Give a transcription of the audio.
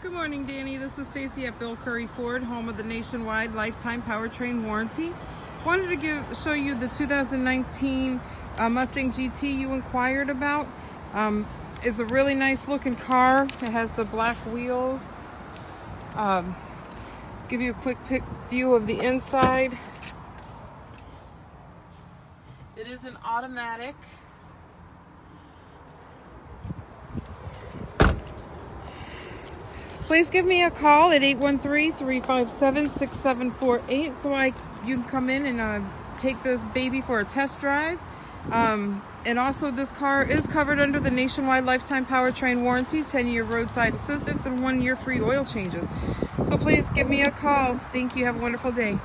Good morning, Danny. This is Stacy at Bill Currie Ford, home of the nationwide lifetime powertrain warranty. Wanted to give show you the 2019 uh, Mustang GT you inquired about. Um, it's a really nice looking car. It has the black wheels. Um, give you a quick view of the inside. It is an automatic. Please give me a call at 813-357-6748 so I you can come in and uh, take this baby for a test drive. Um, and also this car is covered under the nationwide lifetime powertrain warranty, 10-year roadside assistance, and one year free oil changes. So please give me a call. Thank you. Have a wonderful day.